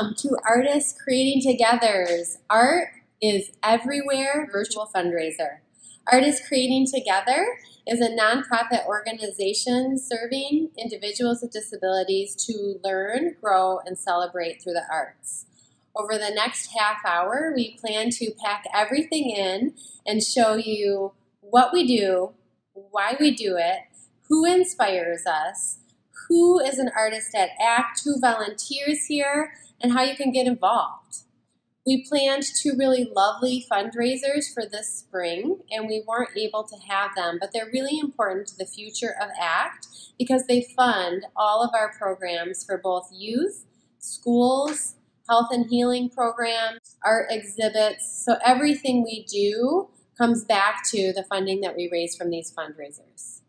Welcome to Artists Creating Togethers. Art is everywhere virtual fundraiser. Artists Creating Together is a nonprofit organization serving individuals with disabilities to learn, grow, and celebrate through the arts. Over the next half hour, we plan to pack everything in and show you what we do, why we do it, who inspires us, who is an artist at ACT, who volunteers here, and how you can get involved. We planned two really lovely fundraisers for this spring, and we weren't able to have them, but they're really important to the future of ACT because they fund all of our programs for both youth, schools, health and healing programs, art exhibits. So everything we do comes back to the funding that we raise from these fundraisers.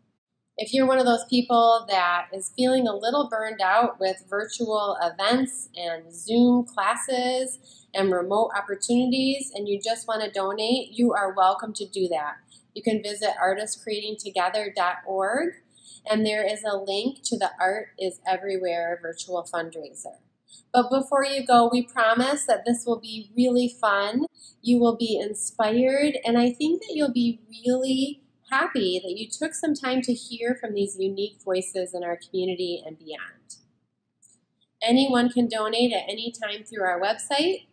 If you're one of those people that is feeling a little burned out with virtual events and Zoom classes and remote opportunities and you just want to donate, you are welcome to do that. You can visit artistscreatingtogether.org and there is a link to the Art is Everywhere virtual fundraiser. But before you go, we promise that this will be really fun. You will be inspired, and I think that you'll be really happy that you took some time to hear from these unique voices in our community and beyond. Anyone can donate at any time through our website.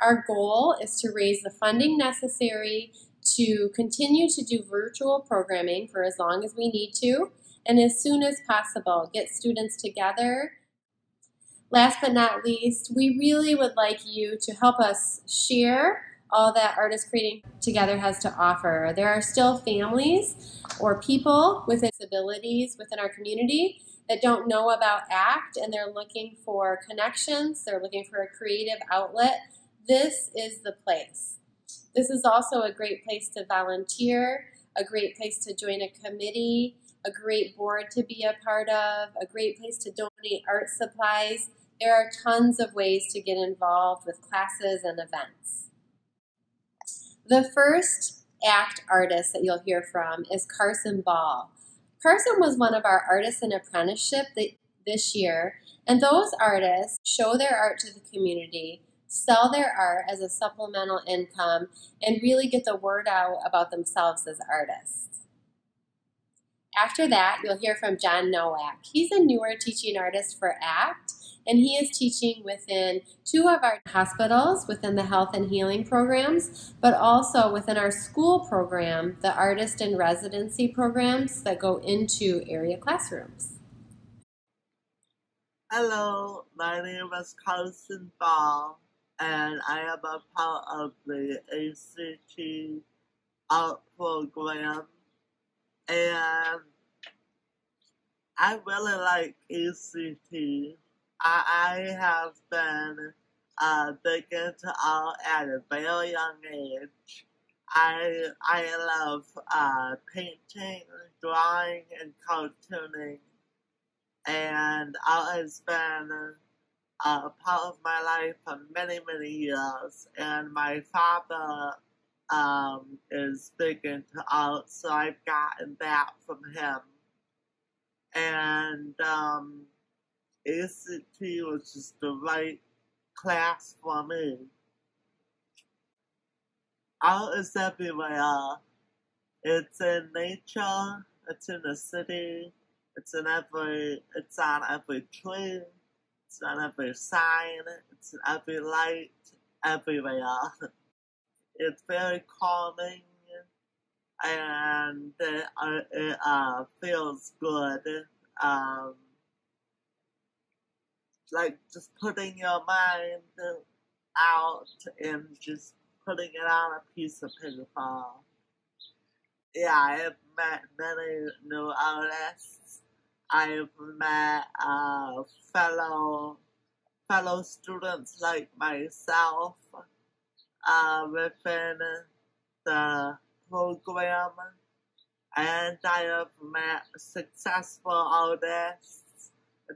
Our goal is to raise the funding necessary to continue to do virtual programming for as long as we need to, and as soon as possible, get students together. Last but not least, we really would like you to help us share all that Artists Creating Together has to offer. There are still families or people with disabilities within our community that don't know about ACT and they're looking for connections, they're looking for a creative outlet. This is the place. This is also a great place to volunteer, a great place to join a committee, a great board to be a part of, a great place to donate art supplies. There are tons of ways to get involved with classes and events. The first act artist that you'll hear from is Carson Ball. Carson was one of our artists in apprenticeship this year, and those artists show their art to the community, sell their art as a supplemental income, and really get the word out about themselves as artists. After that, you'll hear from John Nowak. He's a newer teaching artist for ACT, and he is teaching within two of our hospitals within the health and healing programs, but also within our school program, the artist in residency programs that go into area classrooms. Hello, my name is Carson Ball, and I am a part of the ACT art program. And I really like ACT I, have been uh, big into art at a very young age. I I love uh, painting, drawing, and cartooning, and art has been a part of my life for many many years. And my father um, is big into art, so I've gotten that from him. And um, ACT was just the right class for me. Art is everywhere. It's in nature, it's in the city, it's in every, it's on every tree, it's on every sign, it's in every light, everywhere. It's very calming and it, uh, it uh, feels good. Um, like just putting your mind out and just putting it on a piece of paper. Yeah, I've met many new artists. I've met uh, fellow fellow students like myself uh, within the program, and I have met successful artists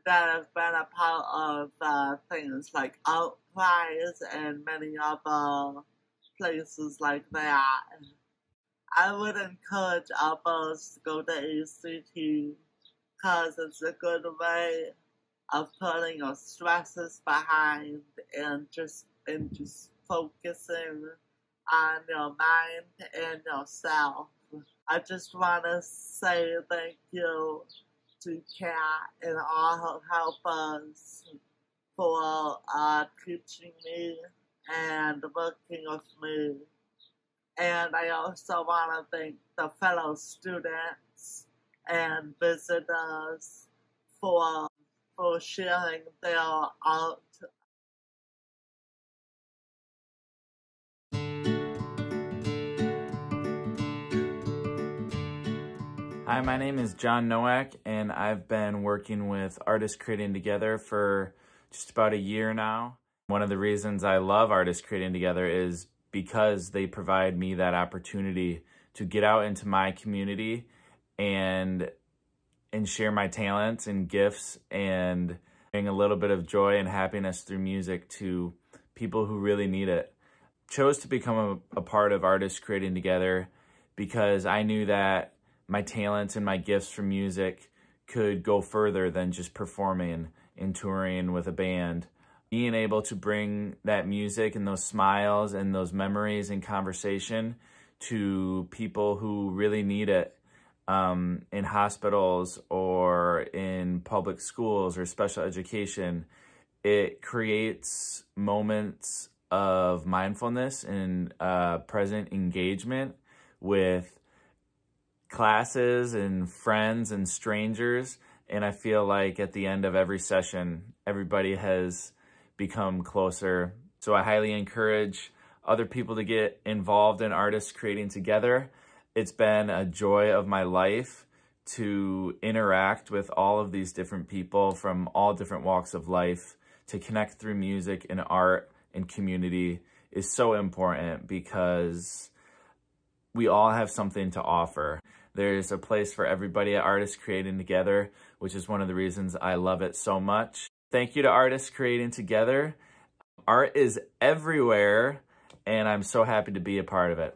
that have been a part of uh, things like ArtPrize and many other places like that. I would encourage others to go to ACT because it's a good way of putting your stresses behind and just and just focusing on your mind and yourself. I just want to say thank you to Kat and all her helpers for uh, teaching me and working with me. And I also want to thank the fellow students and visitors for for sharing their art Hi, my name is John Nowak, and I've been working with Artists Creating Together for just about a year now. One of the reasons I love Artists Creating Together is because they provide me that opportunity to get out into my community and and share my talents and gifts and bring a little bit of joy and happiness through music to people who really need it. Chose to become a, a part of Artists Creating Together because I knew that my talents and my gifts for music could go further than just performing and touring with a band. Being able to bring that music and those smiles and those memories and conversation to people who really need it um, in hospitals or in public schools or special education, it creates moments of mindfulness and uh, present engagement with classes and friends and strangers. And I feel like at the end of every session, everybody has become closer. So I highly encourage other people to get involved in artists creating together. It's been a joy of my life to interact with all of these different people from all different walks of life to connect through music and art and community is so important because we all have something to offer. There's a place for everybody at Artists Creating Together, which is one of the reasons I love it so much. Thank you to Artists Creating Together. Art is everywhere, and I'm so happy to be a part of it.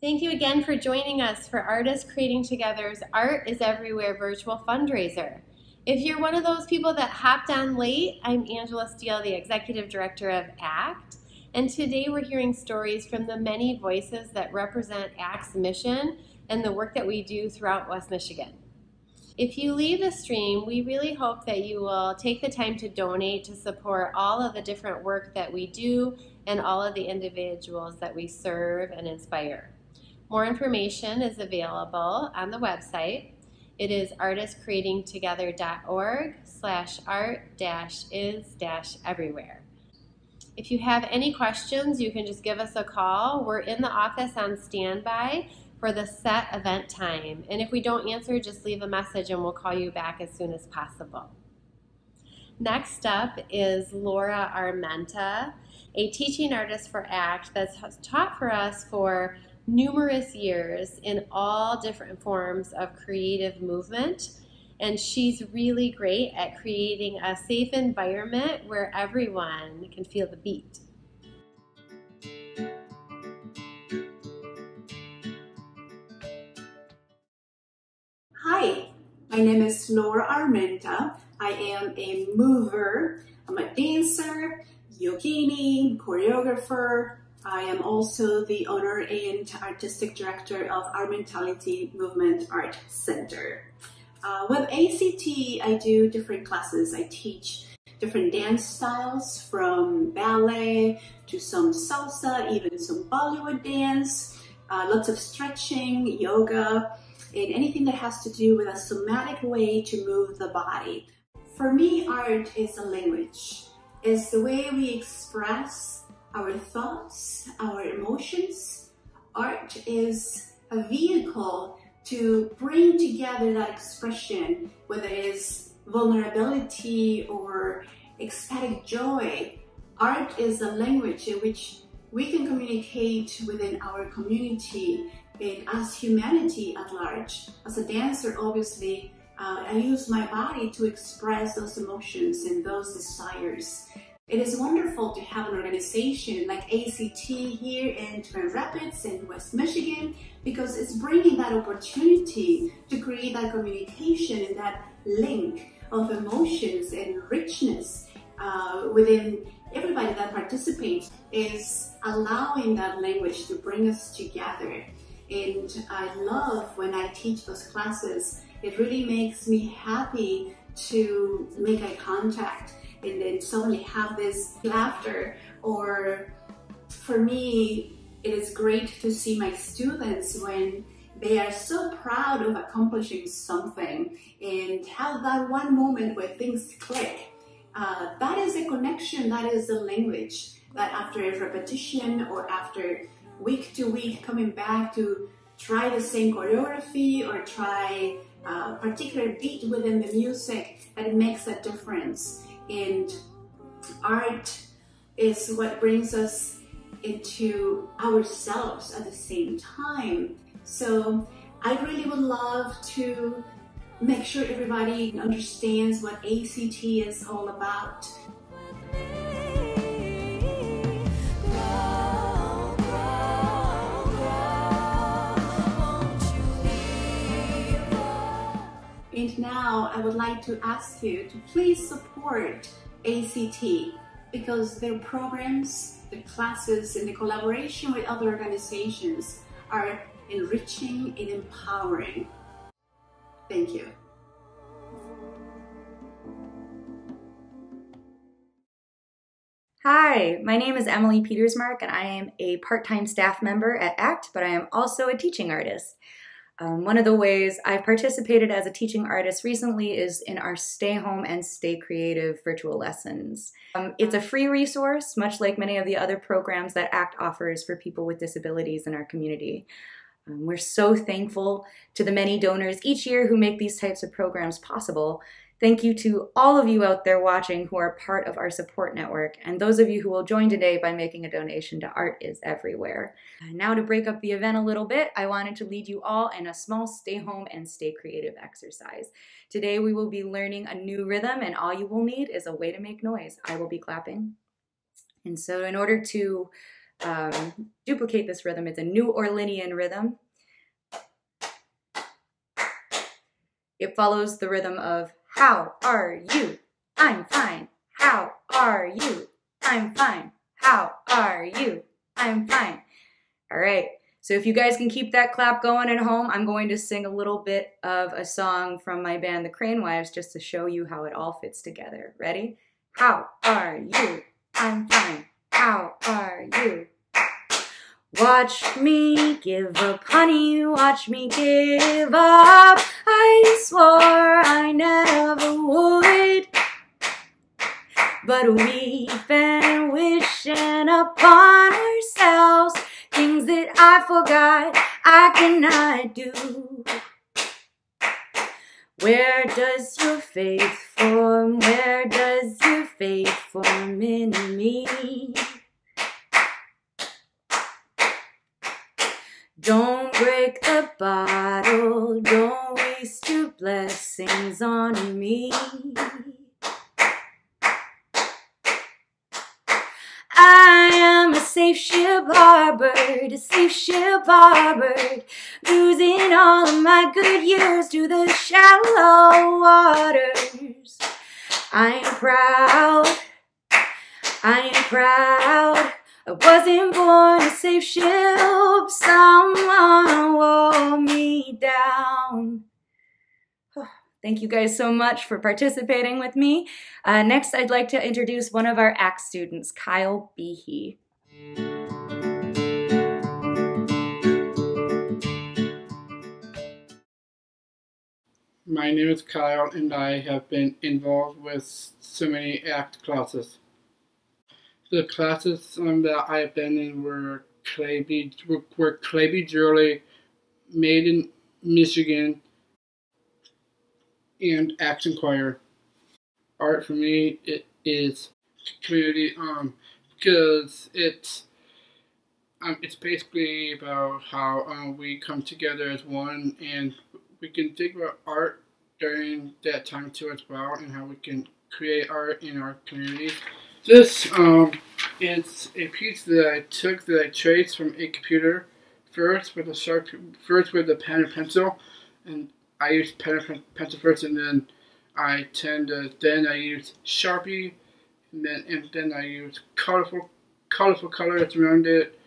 Thank you again for joining us for Artists Creating Together's Art is Everywhere virtual fundraiser. If you're one of those people that hopped on late, I'm Angela Steele, the Executive Director of ACT. And today we're hearing stories from the many voices that represent ACT's mission and the work that we do throughout West Michigan. If you leave the stream, we really hope that you will take the time to donate to support all of the different work that we do and all of the individuals that we serve and inspire. More information is available on the website. It is artistcreatingtogether.org slash art dash is dash everywhere. If you have any questions, you can just give us a call. We're in the office on standby for the set event time. And if we don't answer, just leave a message and we'll call you back as soon as possible. Next up is Laura Armenta, a teaching artist for ACT that's taught for us for numerous years in all different forms of creative movement and she's really great at creating a safe environment where everyone can feel the beat. Hi, my name is Laura Armenta. I am a mover, I'm a dancer, yogini, choreographer. I am also the owner and artistic director of Armentality Movement Art Center. Uh, with ACT, I do different classes. I teach different dance styles from ballet to some salsa, even some Bollywood dance, uh, lots of stretching, yoga, and anything that has to do with a somatic way to move the body. For me, art is a language. It's the way we express our thoughts, our emotions. Art is a vehicle to bring together that expression, whether it is vulnerability or ecstatic joy. Art is a language in which we can communicate within our community and as humanity at large. As a dancer, obviously, uh, I use my body to express those emotions and those desires. It is wonderful to have an organization like ACT here in Grand Rapids in West Michigan because it's bringing that opportunity to create that communication and that link of emotions and richness uh, within everybody that participates is allowing that language to bring us together. And I love when I teach those classes. It really makes me happy to make eye contact and then suddenly have this laughter or for me it is great to see my students when they are so proud of accomplishing something and have that one moment where things click. Uh, that is a connection, that is a language that after a repetition or after week to week coming back to try the same choreography or try a particular beat within the music, that it makes a difference. And art is what brings us into ourselves at the same time. So I really would love to make sure everybody understands what ACT is all about. And now I would like to ask you to please support ACT because their programs, the classes, and the collaboration with other organizations are enriching and empowering. Thank you. Hi, my name is Emilee Petersmark and I am a part-time staff member at ACT, but I am also a teaching artist. Um, one of the ways I've participated as a teaching artist recently is in our Stay Home and Stay Creative virtual lessons. Um, it's a free resource, much like many of the other programs that ACT offers for people with disabilities in our community. Um, we're so thankful to the many donors each year who make these types of programs possible. Thank you to all of you out there watching who are part of our support network, and those of you who will join today by making a donation to Art is Everywhere. Now, to break up the event a little bit, I wanted to lead you all in a small stay home and stay creative exercise. Today, we will be learning a new rhythm, and all you will need is a way to make noise. I will be clapping. And so, in order to um, duplicate this rhythm, it's a New Orleanian rhythm. It follows the rhythm of how are you? I'm fine. How are you? I'm fine. How are you? I'm fine. All right. So if you guys can keep that clap going at home, I'm going to sing a little bit of a song from my band, The Crane Wives, just to show you how it all fits together. Ready? How are you? I'm fine. How are you? Watch me give up, honey, watch me give up. I swore I never would. But we've been wishing upon ourselves things that I forgot I cannot do. Where does your faith form? Where does your faith form in me? Don't break the bottle, don't waste your blessings on me. I am a safe ship harbored, a safe ship harbored, losing all of my good years to the shallow waters. I am proud, I am proud. I wasn't born a safe ship, someone wore me down. Thank you guys so much for participating with me. Uh, next, I'd like to introduce one of our ACT students, Kyle Behe. My name is Kyle and I have been involved with so many ACT classes. The classes um, that I've been in were clay bead, were, bead jewelry made in Michigan and action choir. Art for me it is community um because it's um it's basically about how um, we come together as one and we can think about art during that time too as well and how we can create art in our communities This um, is a piece that I took that I traced from a computer first with a sharp, first with a pen and pencil, and I used pen and pencil first, and then I tend to then I use Sharpie, and then and then I use colorful colorful colors around it,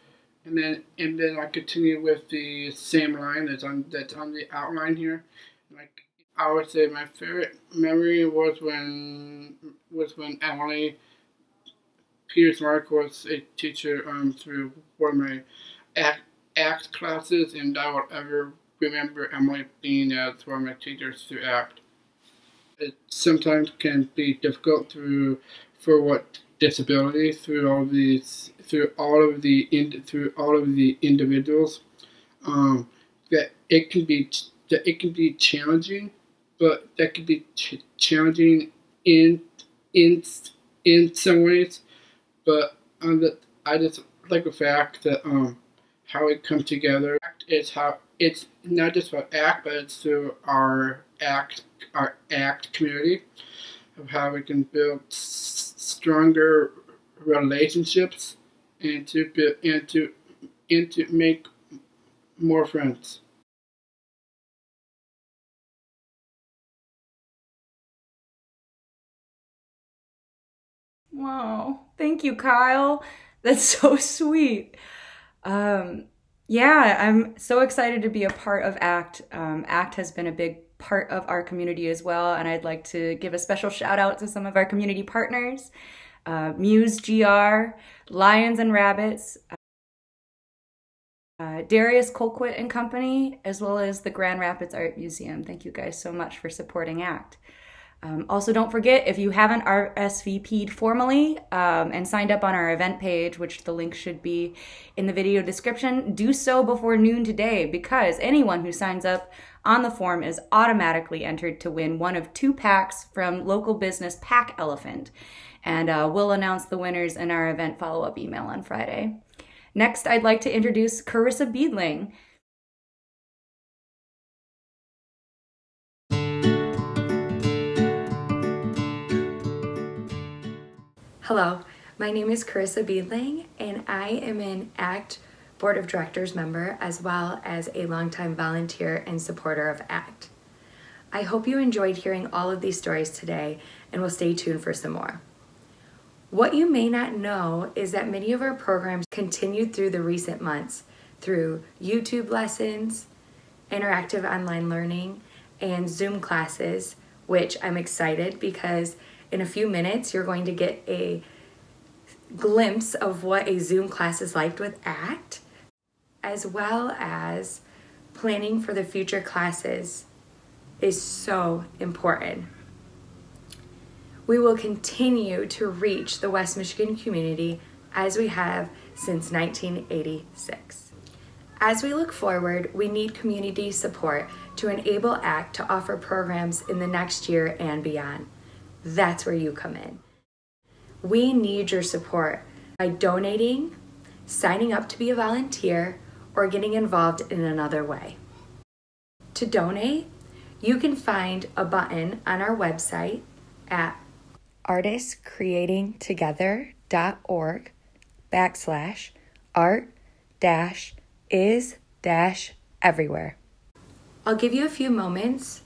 and then and then I continue with the same line that's on that's on the outline here. Like I would say, my favorite memory was when was when Emilee Petersmark was a teacher um, through one of my act, act classes, and I will ever remember Emilee being as one of my teachers through ACT. It sometimes can be difficult through for what disability through all of these through all of the in, through all of the individuals um, that it can be that it can be challenging, but that can be ch- challenging in in in some ways but on the I just like the fact that um how it comes together it's how it's not just about act but it's through our act our act community of how we can build stronger relationships and to build and to and to make more friends. Wow. Thank you, Kyle. That's so sweet. Um, yeah, I'm so excited to be a part of ACT. Um, ACT has been a big part of our community as well, and I'd like to give a special shout out to some of our community partners uh, Muse GR, Lions and Rabbits, uh, Darius Colquitt and Company, as well as the Grand Rapids Art Museum. Thank you guys so much for supporting ACT. Um, also, don't forget if you haven't RSVP'd formally um, and signed up on our event page, which the link should be in the video description, do so before noon today because anyone who signs up on the form is automatically entered to win one of two packs from local business Pack Elephant. And uh, we'll announce the winners in our event follow up email on Friday. Next, I'd like to introduce Carissa Beedling. Hello, my name is Carissa Beedling, and I am an ACT Board of Directors member as well as a longtime volunteer and supporter of ACT. I hope you enjoyed hearing all of these stories today and will stay tuned for some more. What you may not know is that many of our programs continued through the recent months through YouTube lessons, interactive online learning, and Zoom classes, which I'm excited because in a few minutes, you're going to get a glimpse of what a Zoom class is like with ACT, as well as planning for the future classes is so important. We will continue to reach the West Michigan community as we have since 1986. As we look forward, we need community support to enable ACT to offer programs in the next year and beyond. That's where you come in. We need your support by donating, signing up to be a volunteer, or getting involved in another way. To donate, you can find a button on our website at artistscreatingtogether.org backslash art dash is dash everywhere. I'll give you a few moments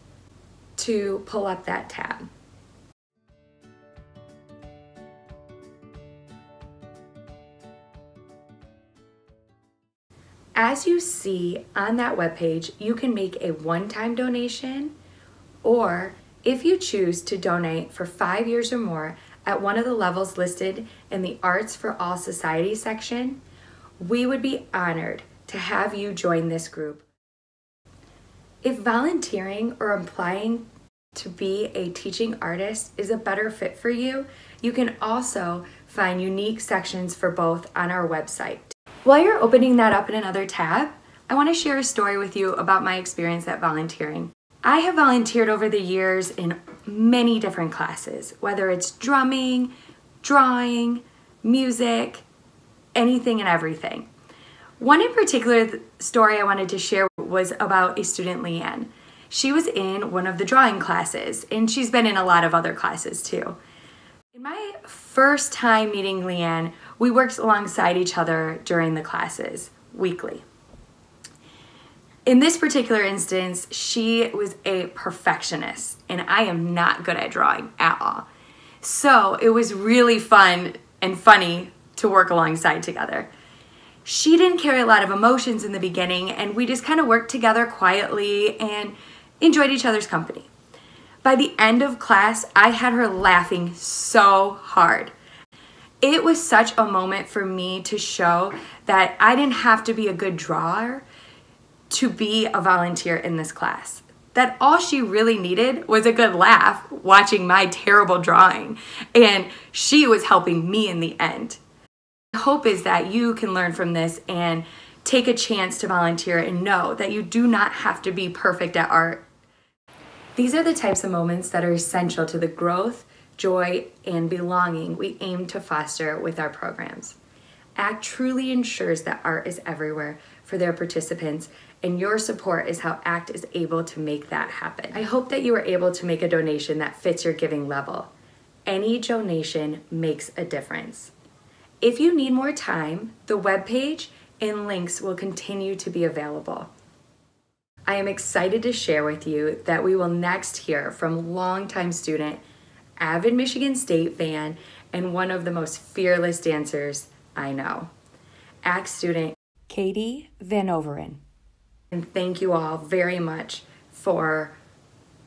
to pull up that tab. As you see on that webpage, you can make a one time donation, or if you choose to donate for five years or more at one of the levels listed in the Arts for All Society section, we would be honored to have you join this group. If volunteering or applying to be a teaching artist is a better fit for you, you can also find unique sections for both on our website. While you're opening that up in another tab, I want to share a story with you about my experience at volunteering. I have volunteered over the years in many different classes, whether it's drumming, drawing, music, anything and everything. One in particular story I wanted to share was about a student, Leanne. She was in one of the drawing classes, and she's been in a lot of other classes too. In my first time meeting Leanne, we worked alongside each other during the classes weekly. In this particular instance, she was a perfectionist, and I am not good at drawing at all. So it was really fun and funny to work alongside together. She didn't carry a lot of emotions in the beginning, and we just kind of worked together quietly and enjoyed each other's company. By the end of class, I had her laughing so hard. It was such a moment for me to show that I didn't have to be a good drawer to be a volunteer in this class. That all she really needed was a good laugh watching my terrible drawing, and she was helping me in the end. The hope is that you can learn from this and take a chance to volunteer and know that you do not have to be perfect at art these are the types of moments that are essential to the growth, joy, and belonging we aim to foster with our programs. ACT truly ensures that art is everywhere for their participants, and your support is how ACT is able to make that happen. I hope that you are able to make a donation that fits your giving level. Any donation makes a difference. If you need more time, the webpage and links will continue to be available. I am excited to share with you that we will next hear from longtime student, avid Michigan State fan, and one of the most fearless dancers I know, ACT student Katie Van Overen. And thank you all very much for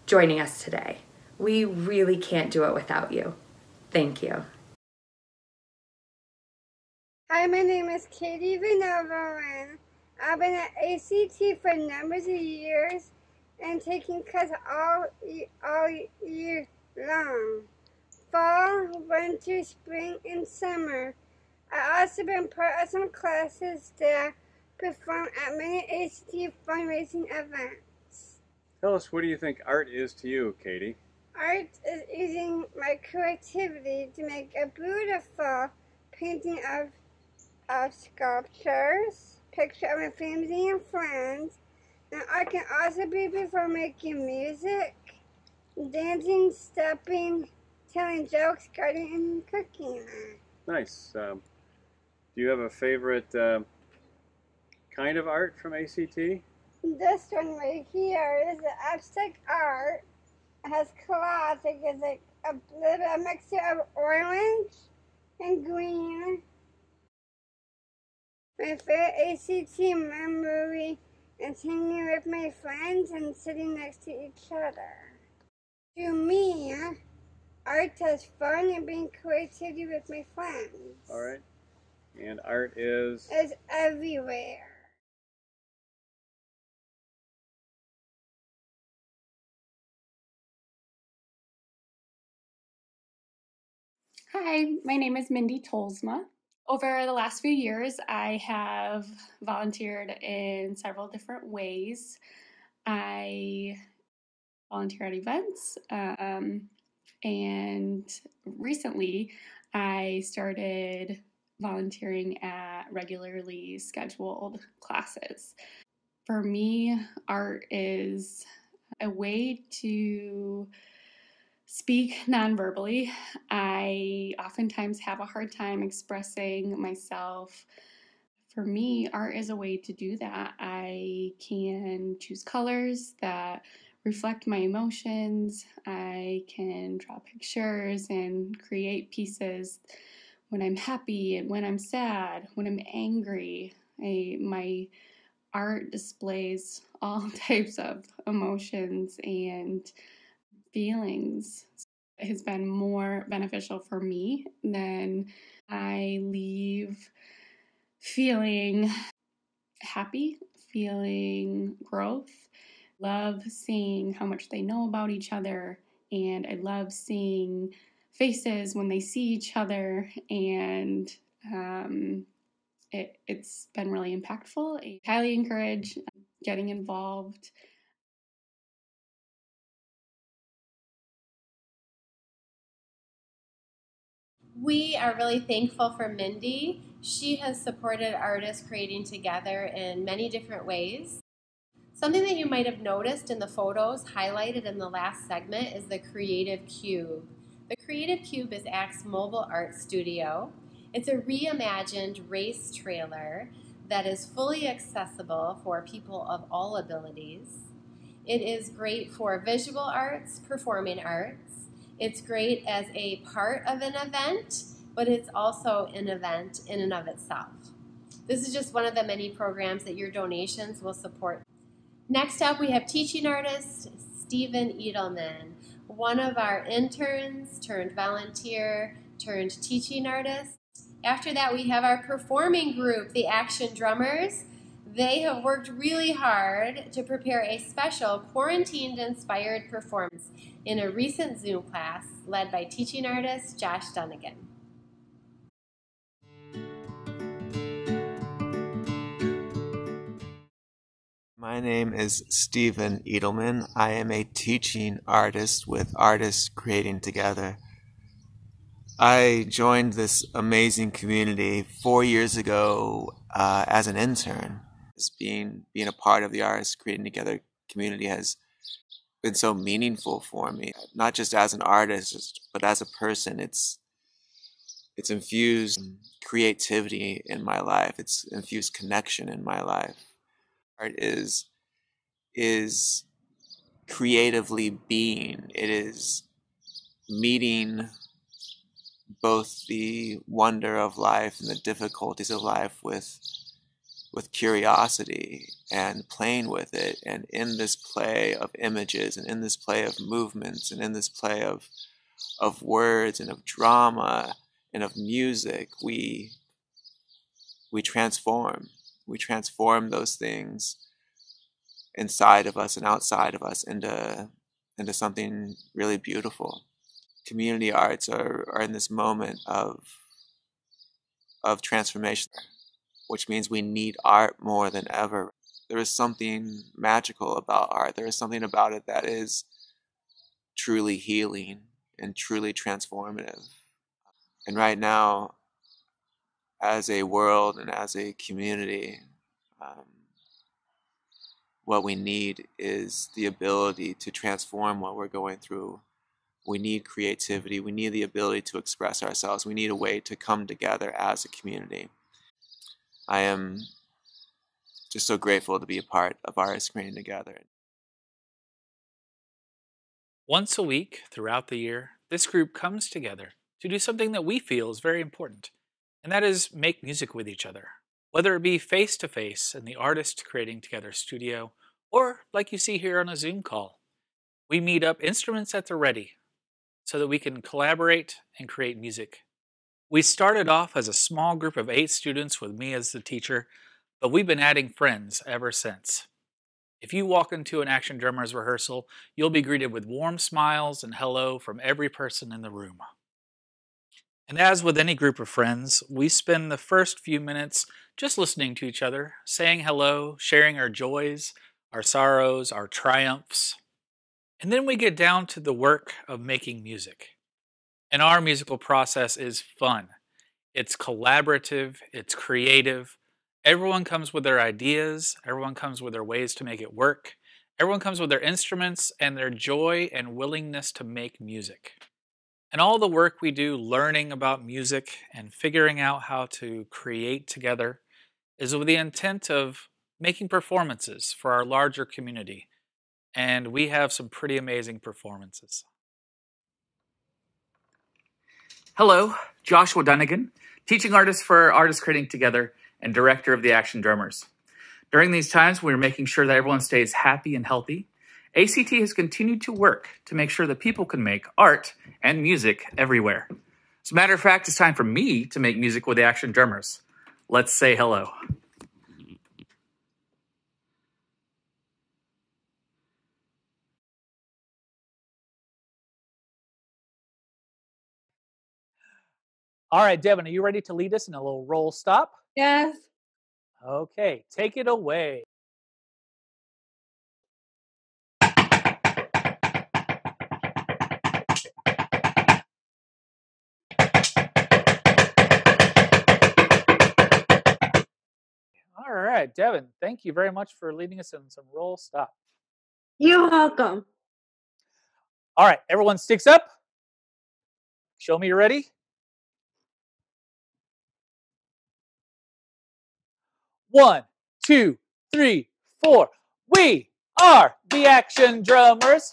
joining us today. We really can't do it without you. Thank you. Hi, my name is Katie Van Overen. I've been at ACT for numbers of years and taking classes all, all year long. Fall, winter, spring, and summer. I also been part of some classes that perform at many ACT fundraising events. Tell us, what do you think art is to you, Katie? Art is using my creativity to make a beautiful painting of, of sculptures, picture of my family and friends. And I can also be before making music, dancing, stepping, telling jokes, gardening, and cooking. Nice. Um, do you have a favorite uh, kind of art from ACT? This one right here is the abstract art. It has clouds. It gives like a little mixture of orange and green my favorite ACT memory is hanging with my friends and sitting next to each other. To me, art is fun and being creativity with my friends. All right. And art is? Is everywhere. Hi, my name is Mindy Tolsma. Over the last few years, I have volunteered in several different ways. I volunteer at events, um, and recently I started volunteering at regularly scheduled classes. For me, art is a way to speak non-verbally. I oftentimes have a hard time expressing myself. For me, art is a way to do that. I can choose colors that reflect my emotions. I can draw pictures and create pieces when I'm happy and when I'm sad, when I'm angry. I, my art displays all types of emotions and feelings It has been more beneficial for me than I leave feeling happy, feeling growth, love seeing how much they know about each other, and I love seeing faces when they see each other, and um, it, it's been really impactful. I highly encourage getting involved. We are really thankful for Mindy. She has supported artists creating together in many different ways. Something that you might have noticed in the photos highlighted in the last segment is the creative cube. The Creative Cube is ACT's mobile art studio. It's a reimagined race trailer that is fully accessible for people of all abilities. It is great for visual arts, performing arts. It's great as a part of an event, but it's also an event in and of itself. This is just one of the many programs that your donations will support. Next up, we have teaching artist Stephen Edelman, one of our interns turned volunteer turned teaching artist. After that, we have our performing group, the Action Drummers. They have worked really hard to prepare a special quarantined inspired performance in a recent Zoom class led by teaching artist Josh Dunnigan. My name is Stephen Edelman. I am a teaching artist with Artists Creating Together. I joined this amazing community four years ago uh, as an intern Just being being a part of the artists creating together community has been so meaningful for me not just as an artist but as a person it's it's infused creativity in my life it's infused connection in my life art is is creatively being. It is meeting both the wonder of life and the difficulties of life with with curiosity and playing with it. And in this play of images and in this play of movements and in this play of of words and of drama and of music we we transform we transform those things inside of us and outside of us into into something really beautiful community arts are, are in this moment of of transformation which means we need art more than ever. There is something magical about art. There is something about it that is truly healing and truly transformative. And right now, as a world and as a community, um, what we need is the ability to transform what we're going through. We need creativity. We need the ability to express ourselves. We need a way to come together as a community. I am just so grateful to be a part of Artists Creating Together. Once a week throughout the year, this group comes together to do something that we feel is very important, and that is make music with each other. Whether it be face to face in the Artist Creating Together studio, or like you see here on a Zoom call, we meet up instruments at the ready so that we can collaborate and create music we started off as a small group of eight students with me as the teacher, but we've been adding friends ever since. If you walk into an Action Drummers rehearsal, you'll be greeted with warm smiles and hello from every person in the room. And as with any group of friends, we spend the first few minutes just listening to each other, saying hello, sharing our joys, our sorrows, our triumphs. And then we get down to the work of making music. And our musical process is fun. It's collaborative, it's creative. Everyone comes with their ideas, everyone comes with their ways to make it work. Everyone comes with their instruments and their joy and willingness to make music. And all the work we do learning about music and figuring out how to create together is with the intent of making performances for our larger community. And we have some pretty amazing performances. Hello, Joshua Dunnigan, teaching artist for Artists Creating Together and director of the Action Drummers. During these times, we're making sure that everyone stays happy and healthy. ACT has continued to work to make sure that people can make art and music everywhere. As a matter of fact, it's time for me to make music with the Action Drummers. Let's say hello. All right, Devin, are you ready to lead us in a little roll stop? Yes. Okay, take it away. Devin, thank you very much for leading us in some roll stop. You're welcome. All right, everyone sticks up. Show me you're ready. One, two, three, four. We are the Action Drummers.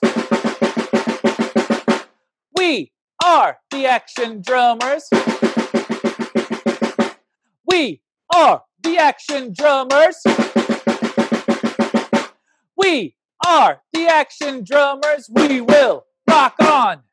We are the Action Drummers. We are the Action Drummers. We are the Action Drummers. We will rock on.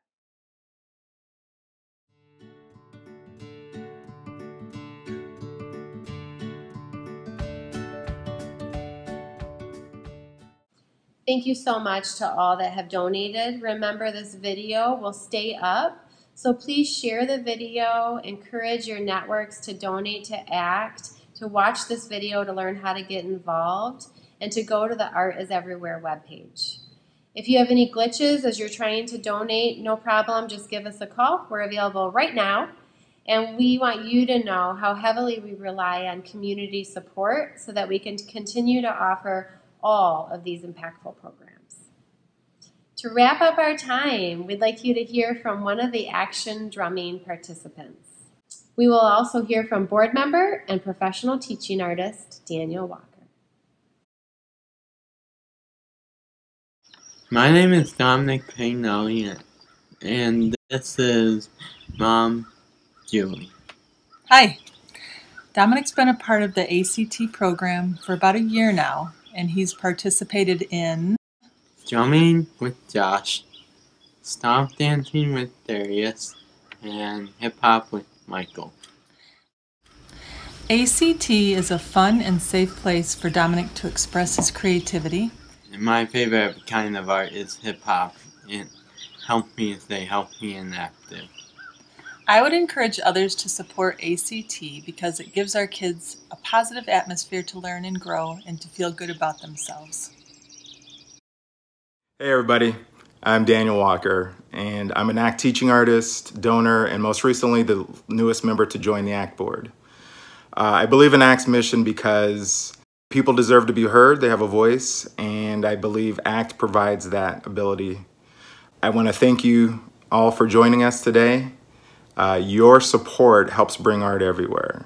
Thank you so much to all that have donated. Remember, this video will stay up, so please share the video, encourage your networks to donate to ACT, to watch this video to learn how to get involved, and to go to the Art is Everywhere webpage. If you have any glitches as you're trying to donate, no problem, just give us a call. We're available right now. And we want you to know how heavily we rely on community support so that we can continue to offer all of these impactful programs. To wrap up our time, we'd like you to hear from one of the action drumming participants. We will also hear from board member and professional teaching artist Daniel Walker. My name is Dominic Pagnelli, and this is Mom Julie. Hi. Dominic's been a part of the ACT program for about a year now, and he's participated in Drumming with Josh, Stomp Dancing with Darius, and Hip Hop with Michael. ACT is a fun and safe place for Dominic to express his creativity. And my favorite kind of art is hip hop. It helps me stay healthy and active. I would encourage others to support ACT because it gives our kids a positive atmosphere to learn and grow and to feel good about themselves. Hey everybody, I'm Daniel Walker and I'm an ACT teaching artist, donor, and most recently the newest member to join the ACT board. Uh, I believe in ACT's mission because people deserve to be heard, they have a voice, and I believe ACT provides that ability. I want to thank you all for joining us today. Uh, your support helps bring art everywhere.